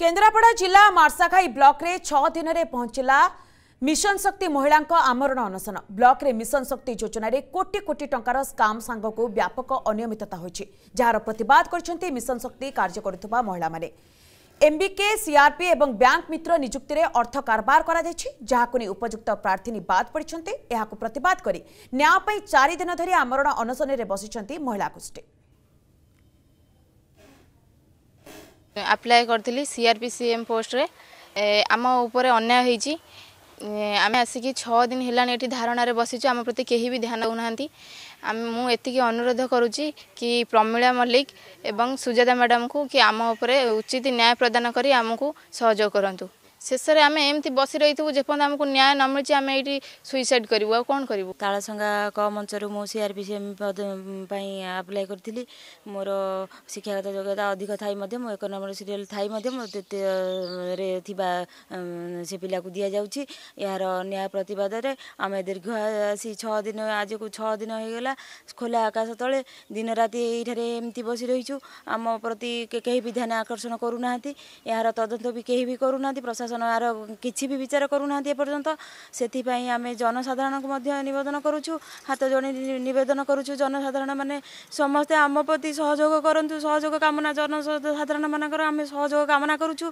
କେନ୍ଦ୍ରାପଡ଼ା ଜିଲ୍ଲା ମାର୍ଶାଘାଇ ବ୍ଲକରେ ଛଅ ଦିନରେ ପହଞ୍ଚିଲା ମିଶନ ଶକ୍ତି ମହିଳାଙ୍କ ଆମରଣ ଅନଶନ। ବ୍ଲକରେ ମିଶନ ଶକ୍ତି ଯୋଜନାରେ କୋଟି କୋଟି ଟଙ୍କାର ସ୍କାମ୍ ସାଙ୍ଗକୁ ବ୍ୟାପକ ଅନିୟମିତତା ହୋଇଛି ଯାହାର ପ୍ରତିବାଦ କରିଛନ୍ତି ମିଶନ ଶକ୍ତି କାର୍ଯ୍ୟ କରୁଥିବା ମହିଳାମାନେ। ଏମ୍ବିକେ ସିଆର୍ପି ଏବଂ ବ୍ୟାଙ୍କ ମିତ୍ର ନିଯୁକ୍ତିରେ ଅର୍ଥ କାରବାର କରାଯାଇଛି ଯାହାକୁ ନେଇ ଉପଯୁକ୍ତ ପ୍ରାର୍ଥିନୀ ବାଦ ପଡ଼ିଛନ୍ତି। ଏହାକୁ ପ୍ରତିବାଦ କରି ନ୍ୟାୟ ପାଇଁ ଚାରି ଦିନ ଧରି ଆମରଣ ଅନଶନରେ ବସିଛନ୍ତି ମହିଳା ଗୋଷ୍ଠୀ। ଆପ୍ଲାଏ କରିଥିଲି ସିଆର୍ପି ସିଏମ୍ ପୋଷ୍ଟରେ ଆମ ଉପରେ ଅନ୍ୟାୟ ହେଇଛି। ଆମେ ଆସିକି ଛଅ ଦିନ ହେଲାଣି ଏଠି ଧାରଣାରେ ବସିଛୁ ଆମ ପ୍ରତି କେହି ବି ଧ୍ୟାନ ଦେଉନାହାନ୍ତି। ଆମେ ମୁଁ ଏତିକି ଅନୁରୋଧ କରୁଛି କି ପ୍ରମିଳା ମଲ୍ଲିକ ଏବଂ ସୁଜାତା ମ୍ୟାଡ଼ାମକୁ କି ଆମ ଉପରେ ଉଚିତ ନ୍ୟାୟ ପ୍ରଦାନ କରି ଆମକୁ ସହଯୋଗ କରନ୍ତୁ। ଶେଷରେ ଆମେ ଏମିତି ବସି ରହିଥିବୁ ଯେପର୍ଯ୍ୟନ୍ତ ଆମକୁ ନ୍ୟାୟ ନ ମିଳିଛି ଆମେ ଏଇଠି ସୁଇସାଇଡ୍ କରିବୁ। ଆଉ କ'ଣ କରିବୁ? ତାଳସଙ୍ଗା କ ମଞ୍ଚରୁ ମୁଁ ସିଆର୍ପିସିଏମ୍ ପଦ ପାଇଁ ଆପ୍ଲାଏ କରିଥିଲି। ମୋର ଶିକ୍ଷାଗତ ଯୋଗ୍ୟତା ଅଧିକ ଥାଇ ମଧ୍ୟ ମୁଁ ଏକ ନମ୍ବର ସିରିଏଲ୍ ଥାଇ ମଧ୍ୟ ମୋ ଦ୍ୱିତୀୟରେ ଥିବା ସେ ପିଲାକୁ ଦିଆଯାଉଛି। ଏହାର ନ୍ୟାୟ ପ୍ରତିବାଦରେ ଆମେ ଦୀର୍ଘ ଆସି ଛଅ ଦିନ ଆଜକୁ ଛଅ ଦିନ ହୋଇଗଲା ଖୋଲା ଆକାଶ ତଳେ ଦିନ ରାତି ଏଇଠାରେ ଏମିତି ବସି ରହିଛୁ। ଆମ ପ୍ରତି କେହି ବି ଧ୍ୟାନ ଆକର୍ଷଣ କରୁନାହାନ୍ତି। ଏହାର ତଦନ୍ତ ବି କେହି ବି କରୁନାହାନ୍ତି। ପ୍ରଶାସନ ଏହାର କିଛି ବି ବିଚାର କରୁନାହାନ୍ତି ଏପର୍ଯ୍ୟନ୍ତ। ସେଥିପାଇଁ ଆମେ ଜନସାଧାରଣଙ୍କୁ ମଧ୍ୟ ନିବେଦନ କରୁଛୁ ହାତ ଯୋଡ଼ି ନିବେଦନ କରୁଛୁ। ଜନସାଧାରଣ ମାନେ ସମସ୍ତେ ଆମ ପ୍ରତି ସହଯୋଗ କରନ୍ତୁ। ସହଯୋଗ କାମନା ଜନସାଧାରଣ ମାନଙ୍କର ଆମେ ସହଯୋଗ କାମନା କରୁଛୁ।